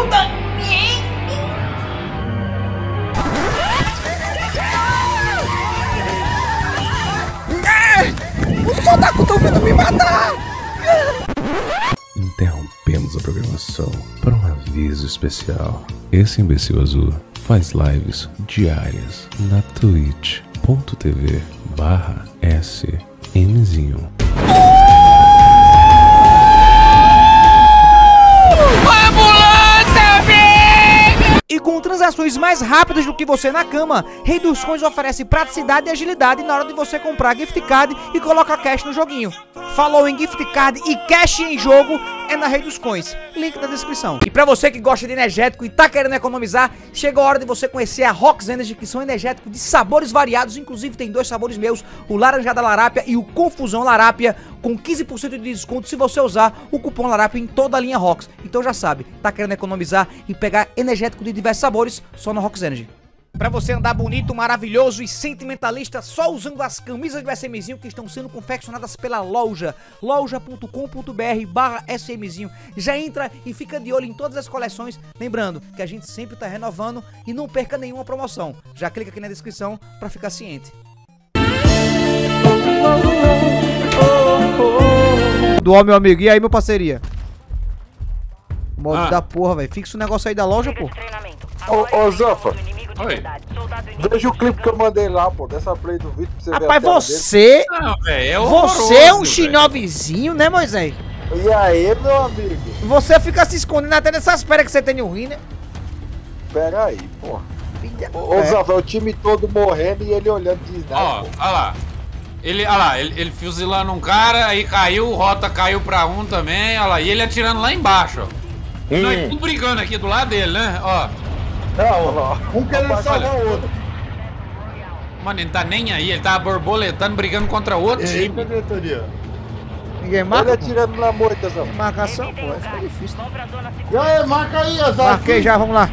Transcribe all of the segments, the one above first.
puta! Os otaku estão vindo me matar! Interrompemos a programação para um aviso especial. Esse imbecil azul faz lives diárias na twitch.tv barra smzinho. E com transações mais rápidas do que você na cama, Rei dos Coins oferece praticidade e agilidade na hora de você comprar gift card e colocar cash no joguinho. Falou em gift card e cash em jogo é na Rei dos Coins. Link na descrição. E pra você que gosta de energético e tá querendo economizar, chegou a hora de você conhecer a Rox Energy, que são energéticos de sabores variados, inclusive tem dois sabores meus, o Laranjada Larápia e o Confusão Larápia, com 15% de desconto se você usar o cupom Larápia em toda a linha Rox. Então já sabe, tá querendo economizar e pegar energético de diversos sabores só no Rox Energy. Pra você andar bonito, maravilhoso e sentimentalista só usando as camisas do SMzinho que estão sendo confeccionadas pela loja loja.com.br barra SMzinho. Já entra e fica de olho em todas as coleções. Lembrando que a gente sempre tá renovando e não perca nenhuma promoção. Já clica aqui na descrição pra ficar ciente. Do ó, meu amigo. E aí, meu parceria? Modo Ah. da porra, velho. Fixa o negócio aí da loja, pô. Ô, ô Zanfa, Oi. veja o clipe que eu mandei lá, pô, dessa play do vídeo pra você ver a Rapaz, você. Não, velho, é Você é um xinovizinho, né, Moisés? E aí, meu amigo? Você fica se escondendo até nessas peras que você tem no rim, né? Pera aí, pô. Ô, É. O time todo morrendo e ele olhando de Ó, sniper. olha lá. Ele, olha lá, ele, ele fuzilando um cara, aí caiu, o Rota caiu pra um também, olha lá. E ele atirando lá embaixo, ó. Hum. Nós tudo brigando aqui do lado dele, né? Ó. um querendo salvar o outro. Mano, ele não tá nem aí, ele tá borboletando, brigando contra outro time. Ninguém Ele marca. pô. atirando na moita, Zanfa. Marcação, pô, vai ficar difícil. E aí, marca aí, Azar. Marquei já, vamos lá.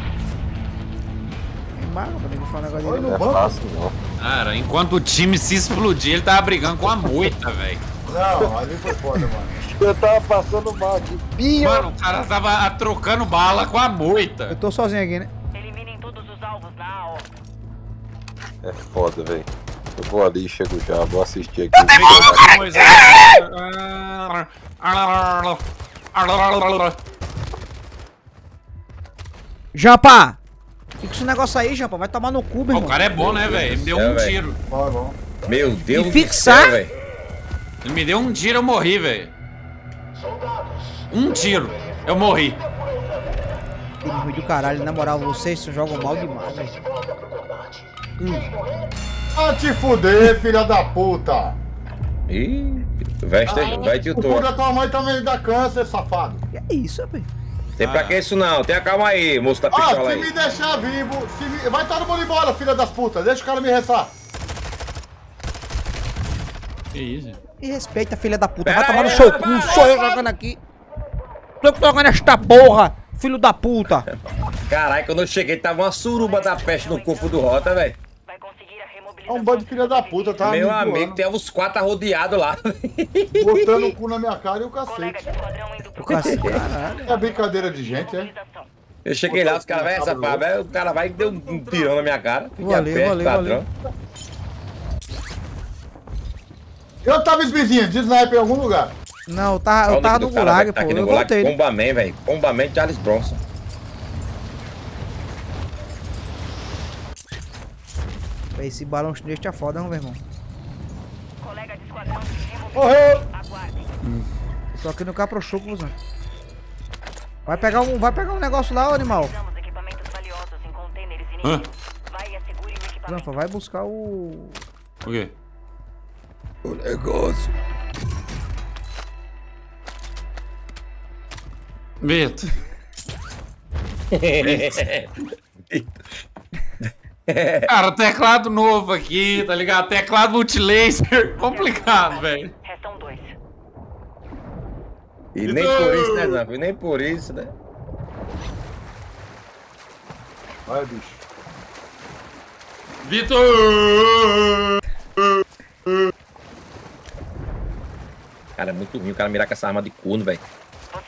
Ninguém Marca, pra ninguém falar um negócio dele. É banco. fácil, não. Cara, enquanto o time se explodir, ele tava brigando com a moita, velho. Não, ali foi foda, mano. Eu tava passando mal aqui. Mano, o cara tava trocando bala com a Eu moita. tô sozinho aqui, né? É foda, velho. Eu vou ali e chego já, vou assistir aqui. Com Moisés. Jampa! Fica esse negócio aí, Jampa. Vai tomar no cu, meu O irmão. cara é bom, né, velho? Ele me deu um tiro. Bom, bom. Meu Deus E fixar? do céu, velho. Ele me deu um tiro, eu morri, velho. Um tiro, eu morri. Que ruim do caralho. Na moral, vocês jogam mal demais, velho. Ah, te fuder, filha da puta. Ih, veste aí, vai tio O cu da tua mãe também dá câncer, safado. Que é isso, velho? Tem pra que isso não? Tenha calma aí, moço da Ah, pistola se aí. me deixar vivo, se me... vai todo mundo embora, filha das putas. Deixa o cara me restar. Que isso? E respeita, filha da puta. Pera Vai tomar no seu cu. vai, Sou eu jogando aqui. Tô jogando esta porra. Filho da puta. Caralho, quando eu cheguei, tava uma suruba da peste no corpo do Rota, velho. Vai É um bando de filha da puta, tá? Meu me amigo, tem uns quatro arrodeados lá. Botando o cu na minha cara e o Colega cacete. de esquadrão indo pro Cacete, caralho. É brincadeira de gente, é? Eu cheguei lá, os caras, velho, essa pá, velho, o cara vai e deu um tirão na minha cara. Fiquei Valeu, a peste, valeu, ladrão. Eu tava esbizinho, de sniper em algum lugar. Não, eu tava, eu o tava no gulag, tá pô. aqui no Eu gulag, voltei. né? Pomba Man, velho. Pomba Man Charles Bronson. Esse balão chinês é foda, não, meu irmão. Colega de esquadrão. Morreu! Aguardem. Tô aqui no capro-choco, cuzão. Vai pegar um, vai pegar um negócio lá, ô animal. Hã? Vai vai buscar o... O quê? O negócio. Beto. Cara, teclado novo aqui, tá ligado? Teclado multilaser. Complicado, velho. Restam dois. E nem por isso, né, Zanfa? E nem por isso, né? Vai, bicho. Vitor! Cara, é muito ruim o cara mirar com essa arma de corno, velho.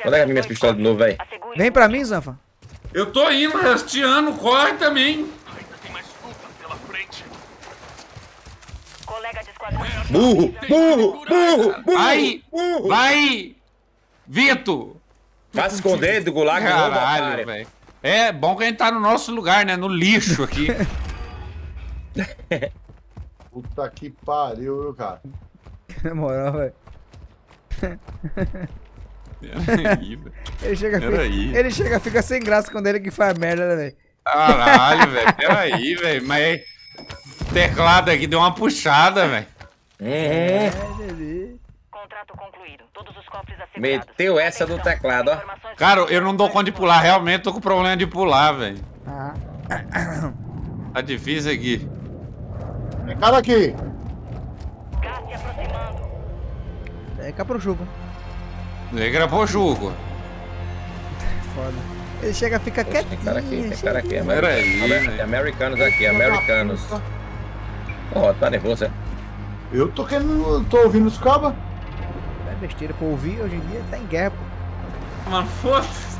Quando é que minhas pistolas de novo, velho? O pra mim, Zanfa. Eu tô indo, rasteando, corre também. Colega de esquadrão. Burro, burro, burro, burro. Vai, burro. vai, Vitor. Vai se esconder do gulag Caralho, velho. É bom que a gente tá no nosso lugar, né? No lixo aqui. Puta que pariu, viu, cara? Na moral, velho. Peraí, velho. Ele chega, fica, Peraí. ele chega, fica sem graça quando ele que faz merda, né, velho? Caralho, velho. Peraí, velho. Mas o teclado aqui deu uma puxada, velho. Uhum. Contrato concluído. Todos os cofres assegurados. Meteu essa no Atenção, teclado, ó. Cara, eu não dou conta de pular. Realmente tô com problema de pular, velho. Ah. Tá difícil aqui. Tem cara aqui. Gás se aproximando. É caprochuco. Vem grapou chuco. Foda. Ele chega, fica Tem quietinho. cara aqui, tem cara aqui. Pera aí, velho. Americanos aqui, americanos. Ó, tá nervoso, é? Eu tô querendo. tô ouvindo os cabas. É besteira pra ouvir, hoje em dia tá em guerra, pô. Mano, foda-se.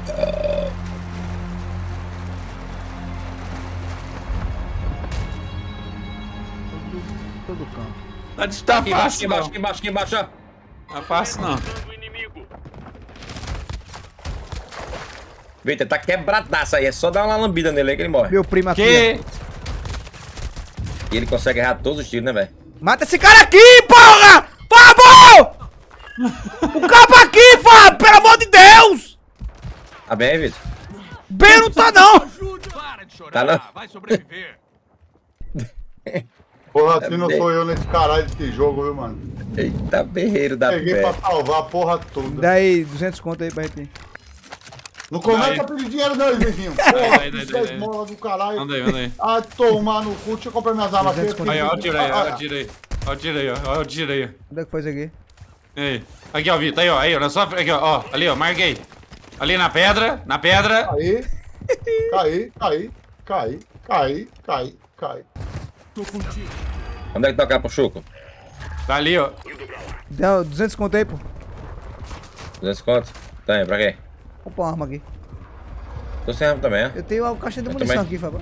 Todo canto. Tá, de- tá Aqui embaixo, aqui fácil, embaixo, não. aqui embaixo, aqui embaixo, ó. Tá fácil, não. Vitor, tá quebradaço aí. É só dar uma lambida nele aí que ele morre. Meu primo aqui. Que? E ele consegue errar todos os tiros, né, velho? Mata esse cara aqui, porra! Fábio! O cabo aqui, Fábio! Pelo amor de Deus! Tá bem, Vitor? Bem não tá, não! Tá não? Porra, se não bem. sou eu nesse caralho desse jogo, viu, mano? Eita, berreiro da Peguei pé. pra salvar a porra toda. Daí, 200 conto aí pra gente. Não começa Aí. a pedir dinheiro, não, vizinho. Daí, Porra, é esmola do caralho. Manda aí, manda aí. Ah, tomar no cu, deixa eu comprar minhas armas aqui. 200 aqui. Aí, ó, o tiro aí, ó, Ah, o tiro aí. Ó, o tiro aí, ó, tiro aí. Onde é que foi isso aqui? Aí. Aqui, ó, Vitor, aí, ó, aí, ó, na sua frente, aqui, ó, ó, ali, ó, marquei. Ali na pedra, na pedra. Caí, caí, caí, caí, caí, caí, caí. Onde é que tá o cara pro Chuco? Tá ali, ó. Deu 200 conto aí, pô. 200 conto? Tem, pra quê? Opa, uma arma aqui. Tô sem arma também, ó. Eu tenho uma caixa de Eu munição também. aqui, Fábio.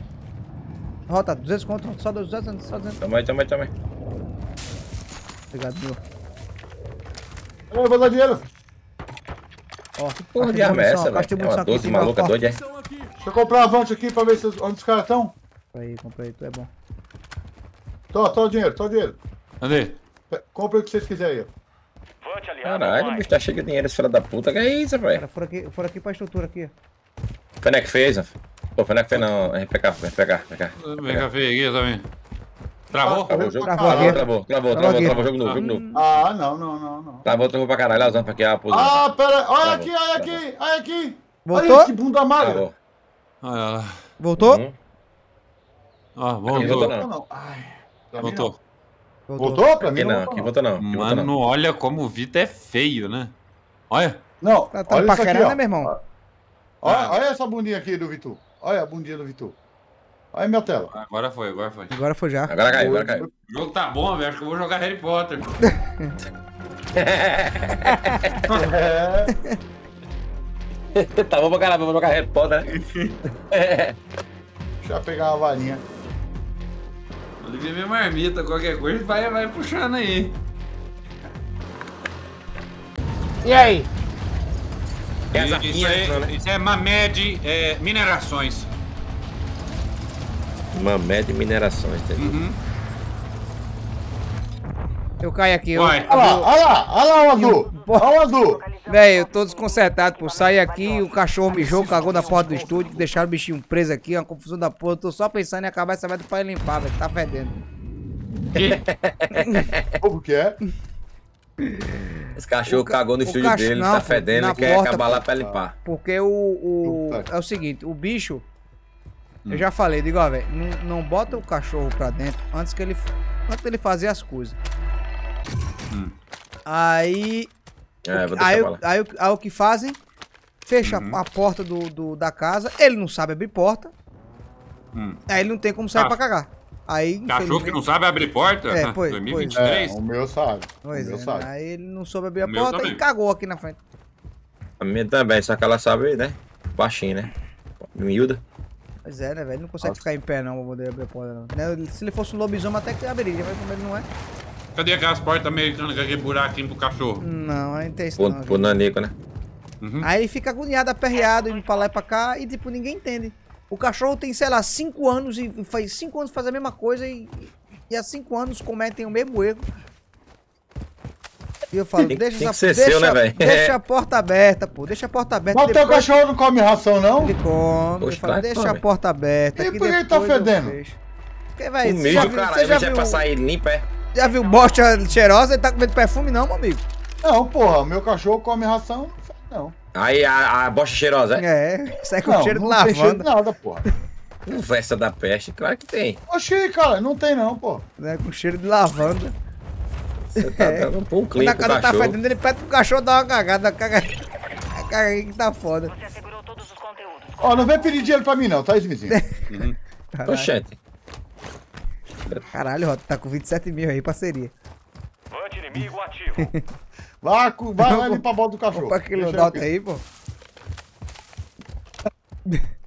Rota, 200 conto, só 200, só 200. Tamo aí, tamo aí, tamo aí. Obrigado, meu. Eu vou dar dinheiro. Ó, Porra caixa de arma é essa, velho? É uma aqui, 12 tem meu maluca doida, é? Deixa eu comprar a Avante aqui pra ver se, onde os caras estão. Aí, comprei, tu é bom. Tô, tô o dinheiro, tô o dinheiro. Cadê? Compre o que vocês quiserem aí. Caralho, o bicho tá cheio de dinheiro, esse filho da puta. Que é isso, Cara, velho? fora aqui, fora aqui pra estrutura aqui, ó. Fenec fez, ó. Pô, Fenec fez não. RPK, RPK, RPK. Vem café aqui também. Travou? Travou o jogo? Travou Travou, travou, travou, Travou travou, jogo novo, jogo novo. Ah, não, não, não, não. Travou, travou pra caralho, as pra aqui a posição. Ah, pera, olha Travou, aqui, olha travou. aqui, olha aqui. Voltou? Olha que bunda magra. Travou. Olha lá. Voltou? Hum. Ó, Aqui voltou voltou. não. Ai, pra mim Voltou. não. Voltou? Pra mim Aqui não, voltou, aqui voltou não. Aqui voltou Mano, não. olha como o Vitor é feio, né? Olha. Não, Tá, tá olha isso aqui, né, meu irmão? Olha, olha essa bundinha aqui do Vitor. Olha a bundinha do Vitor. Olha a minha tela. Agora foi, agora foi. Agora foi já. Agora caiu, agora caiu. O jogo tá bom, velho. Acho que eu vou jogar Harry Potter. É, tá bom pra caralho, vou jogar Harry Potter, né? deixa eu pegar a varinha. Olivia minha marmita, qualquer coisa, vai, vai puxando aí. E aí? Isso, aí, né? isso é Mamed é, Minerações. Mamé de minerações, entendeu? Uhum. Eu caí aqui, eu. Olha lá, olha lá, olha lá o azul. Olha o azul. Véi, eu tô desconcertado por sair aqui, o cachorro mijou, cagou na porta do estúdio, deixaram o bichinho preso aqui, uma confusão da porra. Eu tô só pensando em acabar essa merda pra ele limpar, velho. Tá fedendo. Que? Como que é? Esse cachorro O ca- cagou no o estúdio cach- dele, não, tá fedendo e quer porta, acabar lá pra limpar. Porque o. o é o seguinte, o bicho. Eu já falei, digo, ó, velho, não, não bota o cachorro pra dentro antes que ele. Antes dele fazer as coisas. Hum. Aí. É, vou Aí, deixar o- pra lá. aí, o- aí o que fazem? Fecha Uhum. a porta do, do- da casa, ele não sabe abrir porta, Hum. aí ele não tem como sair Tá. pra cagar. Aí, Cachorro que não sabe abrir porta? É, pois, 2023? É, o meu sabe. Pois o meu é, sabe. aí ele não soube abrir a O porta e cagou aqui na frente. A minha também, só que ela sabe, né? Baixinho, né? Miúda. Pois é, né, velho? Não consegue ficar em pé não pra poder abrir a porta, não. Né, Se ele fosse um lobisomem até que abriria, mas como ele não é. Cadê aquelas portas americanas com aquele buraquinho pro cachorro? Não, aí não tem isso Pro, não. pro viu? Nanico, né? Aí ele fica agoniado, aperreado, indo pra lá e pra cá, e tipo, ninguém entende. O cachorro tem, sei lá, 5 anos e faz 5 anos faz a mesma coisa e, e há 5 anos cometem o mesmo erro. E eu falo, Tem- deixa, tem essa, que deixa, seu, né, velho? deixa a porta aberta, pô, deixa a porta aberta. Mas o teu cachorro não come ração, não? Ele come, Poxa, ele fala, claro que deixa a come. porta aberta. E que por que ele tá eu fedendo? Porque, velho, O você já viu, cara, você já ele já é viu, pra sair limpo, é? Já viu bosta cheirosa? Ele tá com medo de perfume não, meu amigo? Não, porra, meu cachorro come ração, não. Aí a, a bocha cheirosa, é? É, sai com Não, cheiro de não tem cheiro de lavanda, nada, porra. Conversa da peste, claro que tem. Oxi, cara, não tem não, pô. né, com cheiro de lavanda. Você tá É. dando um pão Quando clean a pro tá cachorro. fedendo, ele pede pro cachorro dar uma cagada. Caga... A caga que tá foda. Você assegurou todos os conteúdos. Ó, não vem pedir dinheiro pra mim não, tá, vizinho? Caralho, Oxente. Caralho Rota, tá com 27 mil aí, parceria. Anti-inimigo ativo. Vai, cu- vai, vai limpar a bola do cachorro. Opa, aquele Deixa loadout aí, pô.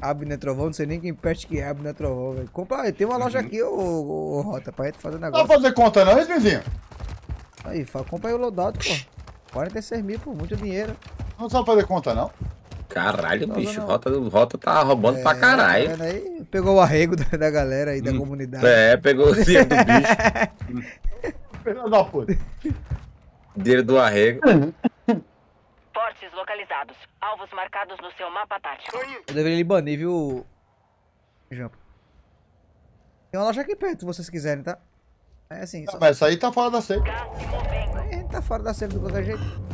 Abner Trovão, não sei nem quem peste que é Abner Trovão, velho. Compra, tem uma loja aqui, ô, ô, ô, Rota, pra gente fazer Não dá negócio. pra fazer conta não, hein, vizinho? Aí, fala, compra aí o loadout, pô. 46 mil, pô, muito dinheiro. Não sabe fazer conta não? Caralho, bicho. não. Rota, Rota tá roubando pra É, caralho. tá vendo aí? Pegou o arrego da, galera aí, da comunidade. É, pegou o dinheiro do bicho. Filha da puta. Dinheiro do arrego. Fortes localizados. Alvos marcados no seu mapa tático. Eu deveria lhe banir, viu, Jampa? Tem uma loja aqui perto, se vocês quiserem, tá? É assim, só... Mas isso aí tá fora da seita. Gás se movendo. a gente tá fora da cena do qualquer jeito.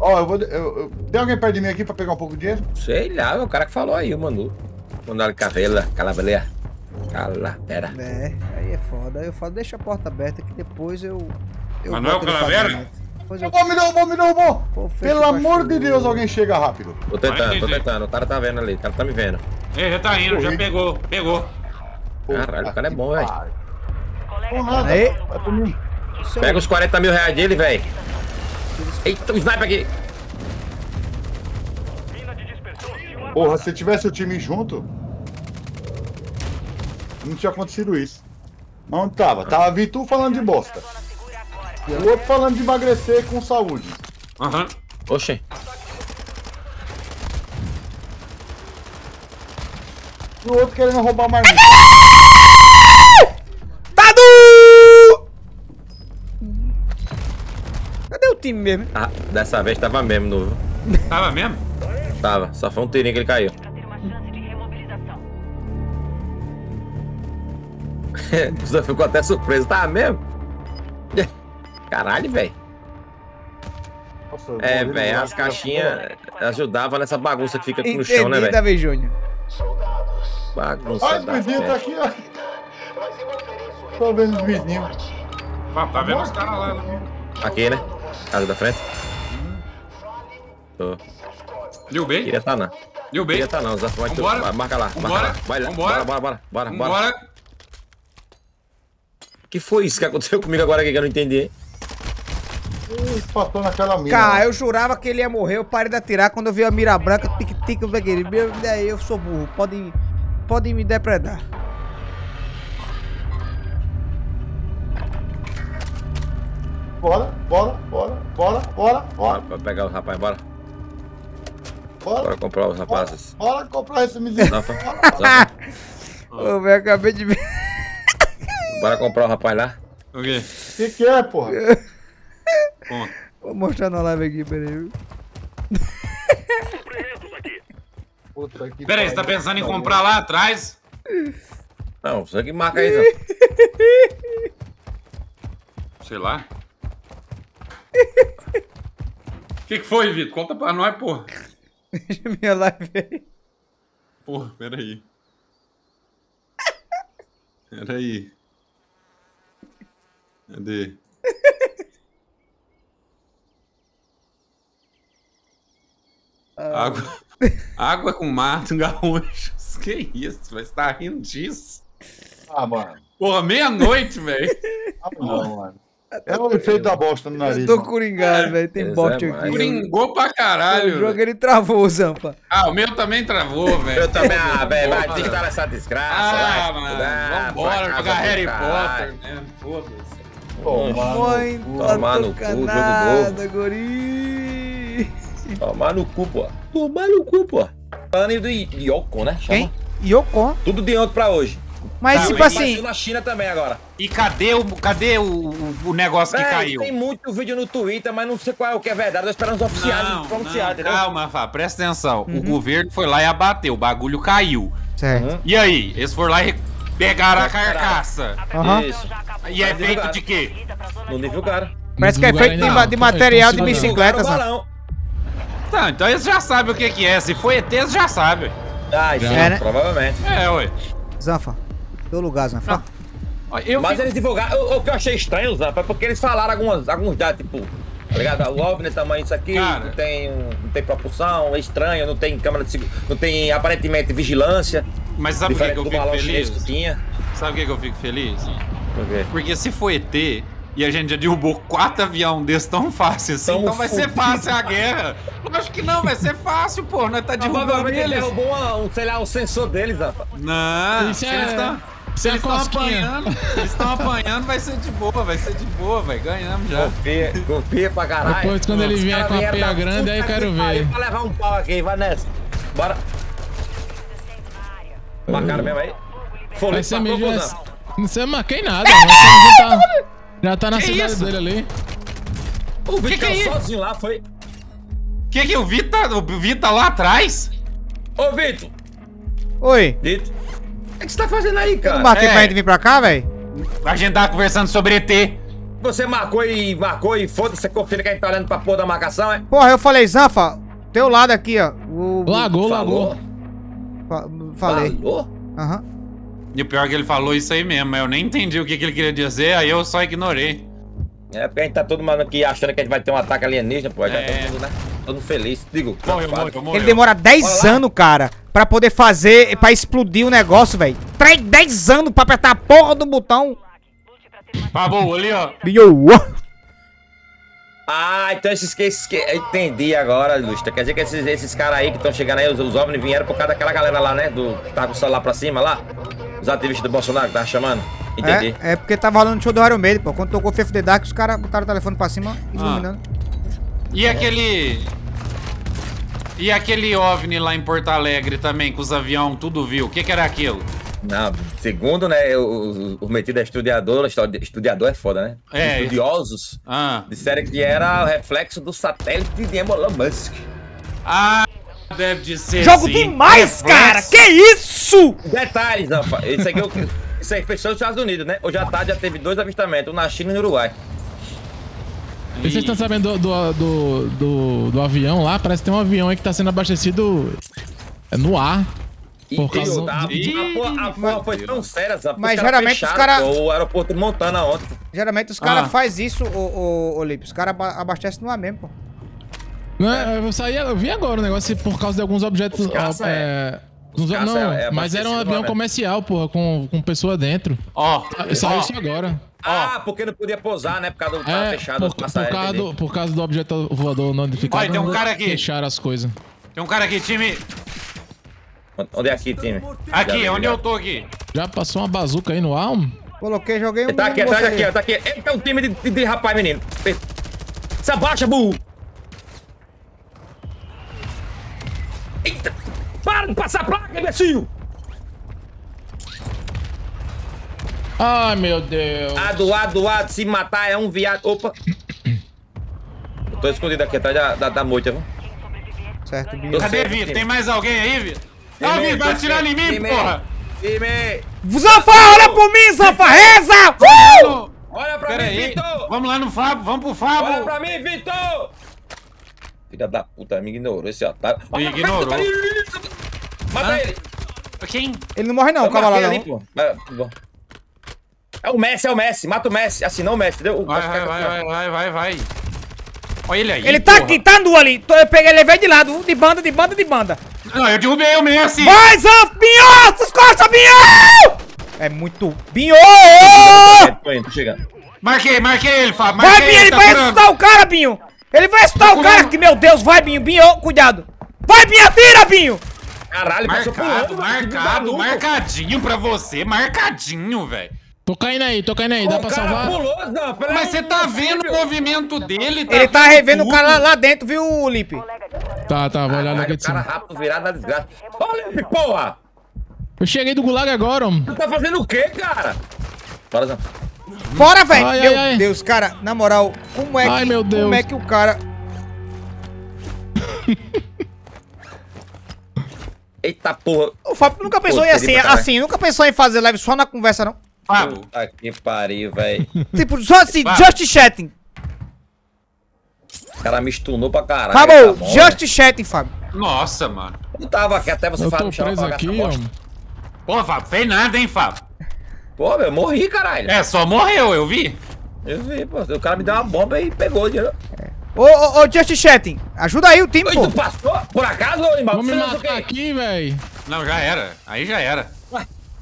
Ó, eu vou. Eu, eu- tem alguém perto de mim aqui pra pegar um pouco de dinheiro? Sei lá, o cara que falou aí, o Manu. Manu Cavela, Calabreia. Calavera. É, aí é foda. Aí eu falo, deixa a porta aberta que depois eu. eu Manuel ele pra Calavera? eu. Bom, me derrubou, me derrubou! Pô, Pelo amor de. Deus, alguém chega rápido. Tô tentando, tô tentando. O cara tá vendo ali, o cara tá me vendo. Ei, já tá indo, já pegou, pegou. Caralho, o cara é bom, velho. Aí. Pega os 40 mil reais dele, velho. Eita, o sniper aqui. Porra, se tivesse o time junto, não tinha acontecido isso. Mas onde tava? Tava Vitu falando de bosta. E o outro falando de emagrecer com saúde. Aham. Oxê. E o outro querendo roubar mais. Time mesmo? Ah, dessa vez tava mesmo no. Tava mesmo? Tava, só foi um tirinho que ele caiu. Você ficou até surpreso, tava mesmo? Caralho, velho. É, velho, as caixinhas ajudavam nessa bagunça que fica aqui no chão, né, Entendi, velho? Davi Júnior. Bagunça Olha os vizinhos tá aqui, ó. Tô vendo os vizinhos. Tá, tá vendo os caras lá, né? Aqui, né? Casa da frente. Tô. Liu Bei? Queria tá não. Liu Bei? Queria tá não. Zé, vai tu- Marca lá, marca Vambora. lá. Vai lá. Vambora. Bora, bora, bora, bora, bora. Que foi isso que aconteceu comigo agora aqui que eu não entendi, passou naquela mina. Cara, eu jurava que ele ia morrer, eu parei de atirar quando eu vi a mira branca, tic-tic, eu peguei. Eu sou burro, podem, podem me depredar. Bora, bora, bora, bora, bora, Bora bora, pra pegar os rapazes, bora. bora. Bora comprar os rapazes. Bora comprar esse miséria. Zafa, zafa. Ô, velho, acabei de ver. Bora comprar o rapaz lá. O quê? O que, que é, porra? Vou mostrar na live aqui, peraí. Puta que Pera aí, você tá pensando em comprar lá atrás? Não, você que marca aí. Sei lá. O que, que foi, Vitor? Conta pra nós, porra. Minha live aí. Porra, peraí. Peraí. Cadê? Água, água com mato, gaúchos. Que isso? Vai estar rindo disso? Ah, mano. Porra, meia-noite, velho. Ah, não, mano. É o efeito da bosta no nariz. Eu tô coringado, velho. Tem é aqui. mais. Coringou pra O caralho. jogo velho. ele travou, Zampa. Ah, o meu também travou, velho. Eu também, ah, velho, vai desinstalar essa desgraça. Ah, vai. mano. Ah, Vambora jogar Harry. Potter, né? Foda-se. Tomar no cu. Tomar no cu, tocando jogo guri. Tomar no cu, pô. Tomar no cu, pô. Falando do Yoko, né? Chama. Quem? Yoko. Tudo de ontem pra hoje. Mas, Tá, tipo mas assim, na China também agora. E cadê o, cadê o, o, negócio que caiu? Tem muito vídeo no Twitter, mas não sei qual é o que é verdade. Eu tô esperando os oficiais Não, pronunciar, não, entendeu? calma, Fá, presta atenção. Uhum. O governo foi lá e abateu, o bagulho caiu. certo. E aí? Eles foram lá e pegaram a carcaça. Aham. Isso. E é feito de quê? Não divulgaram. Parece que é feito de, ma- de material de bicicleta, balão. Tá, então eles já sabem o que que é. Se foi ET, eles já sabem. Ah, sim, É, né? provavelmente. É, ué. Zanfa. Teu lugar. Ó, Eu Mas fico- eles divulgaram. O, o que eu achei estranho, Zampa, é porque eles falaram algumas, alguns dados, tipo, tá ligado? O OVNI tamanho isso aqui, Cara. não tem, não tem propulsão, é estranho, não tem câmera de segurança, não tem aparentemente vigilância. Mas sabe por que, que eu fico feliz? que tinha. Sabe por que, que eu fico feliz? Por quê? Porque se foi ET e a gente já derrubou quatro aviões desses tão fácil assim, Tão então vai ser fudido. fácil a guerra. Lógico que não, vai ser fácil, pô. Nós tá derrubando eles. derrubou um, sei lá, um sensor deles, Zampa. Não, Isso é- eles estão. Se é eles estão apanhando, eles estão apanhando, vai ser de boa, vai ser de boa, vai. Ganhamos já. Confia, confia pra caralho. Depois, quando ele vier com a peia grande, aí eu quero que ver. Pra levar um pau aqui, vai nessa. Bora. Marcaram mesmo aí? Foi Vai ser mesmo. Cozão? Não sei, marquei nada. Já tá, já tá na Que cidade isso? dele ali. O Que que Vitor é sozinho lá foi. Que que o Vita, o Vita lá atrás? Ô, Vitor! Oi. Vitor! O que você tá fazendo aí, cara? não marquei é. pra gente vir pra cá, velho? A gente tava conversando sobre ET. Você marcou e marcou e foda-se, você confia que a gente tá olhando pra porra da marcação, é? Porra, eu falei, Zanfa, teu lado aqui, ó. O... Lagou, lagou. Fa- Falei. Falou? Aham. E o pior é que ele falou isso aí mesmo, mas eu nem entendi o que, que ele queria dizer, aí eu só ignorei. É porque a gente tá todo mundo aqui achando que a gente vai ter um ataque alienígena, pô. Já É. todo mundo, né? Todo feliz. Digo, Morreu, morreu, morreu. Ele demora 10 Bora lá. anos, cara, pra poder fazer, pra explodir o negócio, velho. Trai 10 anos pra apertar a porra do botão. Babou ali, ó. Yo. Ah, então esses que. Esses que entendi agora, Lustra. Quer dizer que esses, esses caras aí que estão chegando aí, os, os OVNIs vieram por causa daquela galera lá, né? Do, que tava com o celular pra cima lá. Os ativistas do Bolsonaro que tava chamando. Entendi. É, é porque tava rolando show do Iron Maiden, pô. Quando tocou Fefe The Dark, os caras botaram o telefone pra cima, iluminando. E aquele. E aquele OVNI lá em Porto Alegre também, com os aviões, tudo viu. O que, que era aquilo? Não, segundo, né, o, o, o metido é estudiador, estu- estudiador é foda, né? É. Estudiosos Ah. disseram que era o reflexo do satélite de Elon Musk. Ah, deve de ser. Jogo sim. demais, Reflexo. cara! Que isso? Detalhes, Rafa. Isso aqui, é o- isso aí só nos Estados Unidos, né? Hoje à tarde já teve dois avistamentos, um na China e no Uruguai. E vocês estão sabendo do, do, do, do- do avião lá? Parece que tem um avião aí que tá sendo abastecido é, no ar. E Por causa a, a, porra- a porra foi tão séria, porque Mas caras geralmente os fecharam, cara- pô, O aeroporto de Montana ontem. Geralmente os caras Ah. fazem isso, ô, ô. Os caras aba- abastecem no ar mesmo, pô. Não é, eu, saí, eu vi agora o negócio por causa de alguns objetos. Caça é- nos- caça não, é- é mas era um avião comercial, porra, com, com pessoa dentro. Ó, Saiu ó, isso agora. Ah, porque não podia pousar, né? Por causa do É, fechado por, por, causa do, por causa do objeto voador não identificado. Olha, tem um cara aqui. Fecharam as coisas. tem um cara aqui, time. Onde é aqui, time? Aqui, Já, onde eu tô aqui. Já passou uma bazuca aí no homem? Coloquei, joguei um. Ele tá aqui, atrás ali. aqui, ó, tá aqui. Ele é um time de, de, de rapaz, menino. Se abaixa, burro! Eita! Para de passar placa, imbecil! Ai, meu Deus. Ado, ado, ado, se matar é um viado. Opa! Eu tô escondido aqui atrás da, da, da moita, viu? Certo. Eu Cadê, Vitor? Tem mais alguém aí, Vitor? Ah, Vitor, vai time, atirar em mim, porra! Time! Zanfa, olha por mim, Zanfa, reza! Uh! Olha pra Pera mim, aí, Vitor! vamos lá no Fábio, vamos pro Olha Fábio! pra mim, Vitor! Filha da puta, me ignorou esse otário. Me ignorou. Mata ele! Quem? Ele não morre não, calma lá não. ali, pô. É, o Messi, é o Messi. Mata o Messi. Assim, não o Messi, entendeu? O Vai, vai, vai, vai, vai, vai, vai. Olha ele aí. Ele tá porra. aqui, tá nu ali. Eu peguei, levei de lado, de banda, de banda, de banda. Não, eu derrubei o Messi! Vai, Zanfa, Binho! Sus costas, Binho! É muito... Binho! Tô indo, tô chegando. Marquei, marquei ele, Fábio. Vai, Binho, ele tá vai atirando. assustar o cara, Binho! Ele vai assustar o cara! Que, meu Deus, vai, Binho, Binho, cuidado! Vai, Binho, atira, Binho! Caralho, passou Marcado, velho, que marcado, marcadinho pra você, marcadinho, velho. Tô caindo aí, tô caindo aí. Dá O pra cara salvar? pulou, não, peraí, Mas você tá não vendo o movimento dele, Ele tá vendo revendo o tudo. cara lá, dentro, viu, Lipe? Tá, tá, vou olhar o de cara cima. rápido virado na desgraça. Olha, porra! Eu cheguei do gulag agora, homem. Tu tá fazendo o quê, cara? Bora, Zan. Bora, velho! Meu ai, ai. Deus, cara, na moral, como é que. Ai, meu Deus. Como é que o cara. Eita porra. O Fábio nunca pensou Pô, em assim, assim, nunca pensou em fazer live só na conversa, não. Fábio, Puta que pariu, velho. Tipo, só assim, just chatting. O cara me stunou pra caralho. Fábio, tá bom, just chatting, Fábio. nossa, mano. Eu tava aqui até você falar me chamar pra aqui, homem. Pô, Fábio, fez nada, hein, Fábio? Pô, eu morri, caralho. É, só morreu, eu vi. Eu vi, pô. O cara me deu uma bomba e pegou o dinheiro. Ô, ô, ô, just chatting, ajuda aí o time, Oi, pô. tu passou? Por acaso, ô? Vou me matar aqui, velho. Não, já era. Aí já era.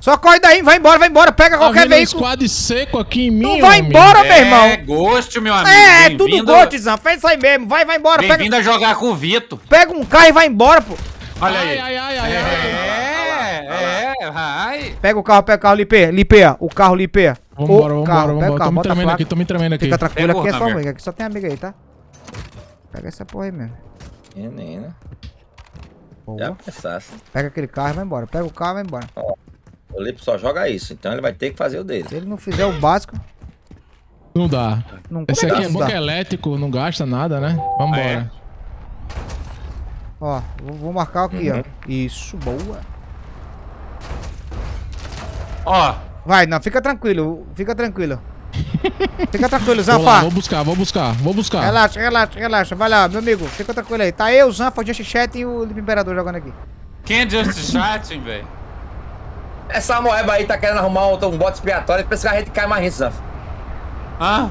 Só corre daí, vai embora, vai embora, pega Tá qualquer um veículo. squad seco aqui em mim, Tu vai homem. embora, meu É, irmão. Ghost, meu amigo. É, é tudo Zan. Faz isso aí mesmo. Vai, vai embora. Pega, Bem-vindo a jogar com o Vito. pega um carro e vai embora, pô. Olha Ai, aí. ai, ai, ai, ai. É, é, ai. Pega o carro, pega o carro, Lipe. Lipe, o carro, Lipe. Vambora, O vambora, carro, pega o vambora. Tô carro, bota a placa. aqui, tô me tremendo aqui. Fica tranquilo, Pega aqui é só amigo. Aqui só tem amigo aí, tá? Pega essa porra aí mesmo. Menina, Boa. já pensasse. Pega aquele carro e vai embora. Pega o carro e vai embora. O Lipo só joga isso, então ele vai ter que fazer o dele. Se ele não fizer o básico, Não dá. não Esse aqui é bom que é elétrico, não gasta nada, né? Vambora. Ó, vou, vou marcar aqui, Uhum. ó. Isso, boa. Ó, Vai, não, fica tranquilo, fica tranquilo. Fica tranquilo, Vou lá, Zanfa. vou buscar, vou buscar, vou buscar. Relaxa, relaxa, relaxa. Vai lá, meu amigo, fica tranquilo aí. Tá eu, Zanfa, o Just Chat e o Imperador jogando aqui. quem é Just Chatting, velho? Essa moeba aí tá querendo arrumar um, um bote expiatório, ele pensa que a gente cai mais nisso, Zanf. Hã?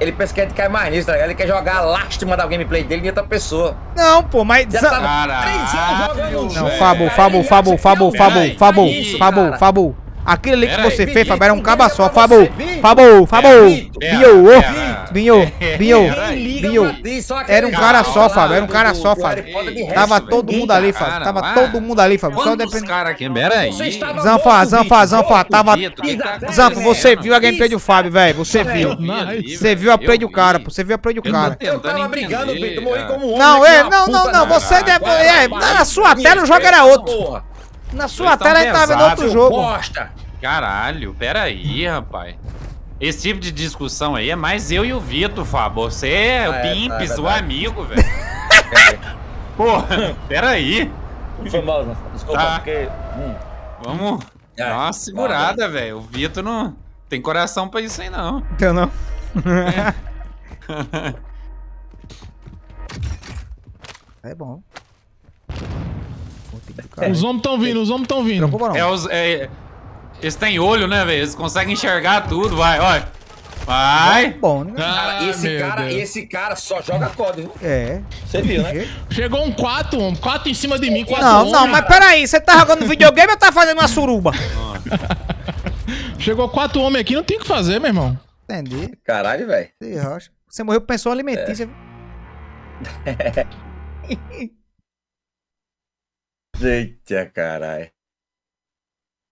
Ele pensa que a gente cai mais nisso, tá ligado? Ele quer jogar a lástima da gameplay dele em outra pessoa. Não, pô, mas. Já Zan- tá Caralho, três anos jogando um Não. Fabo, Fabo, Fabo, Fabo, Fabo, Fabo, Fabo. Fabo. Aquilo ali que você fez, Fabo, era um caba só. Fabo. Fabo, Fabo. Vitor. Binho. Binho, Binho, Era um cara só, Fábio, era um cara só, Fábio. Tava todo mundo ali, cara, Fábio. Tava todo mundo ali, Fábio. Só Quantos depende. caras aqui? Pera aí. Zanfa, Zanfa, Zanfa, tava. Zanfa, você viu a gameplay do Fábio, velho. Você viu. Você viu a play do cara, pô. Você viu a play do cara. Eu tava brigando, Vitor, morri cara. como um homem. Não, que é, não, não, não. Você deve. É, na sua tela o jogo era respeita, outro. Na sua tela ele tava vendo outro jogo. Caralho, pera aí, rapaz. Esse tipo de discussão aí é mais eu e o Vitor, Fábio. Você é o Ah, é, tá, Pimps, é o verdade. amigo, velho. Porra, pera aí. Foi mal. Desculpa, Tá. porque... hum. Vamos É, dar uma segurada, velho. O Vitor não tem coração pra isso aí, não. Então não. É bom. Tem que ficar- Os homens tão vindo, os homens tão vindo. É os. É, eles têm olho, né, velho? Eles conseguem enxergar tudo, vai, olha. Vai! Bom, né? Cara, Ah, esse cara, Deus. esse cara só joga código. É. Você viu, né? Chegou um 4, homem. 4 em cima de mim, 4 Não, não, mas peraí, você tá jogando videogame ou tá fazendo uma suruba? Chegou 4 homens aqui, não tem o que fazer, meu irmão. Entendi. Caralho, velho. Você morreu por pensão alimentícia. Eita, caralho.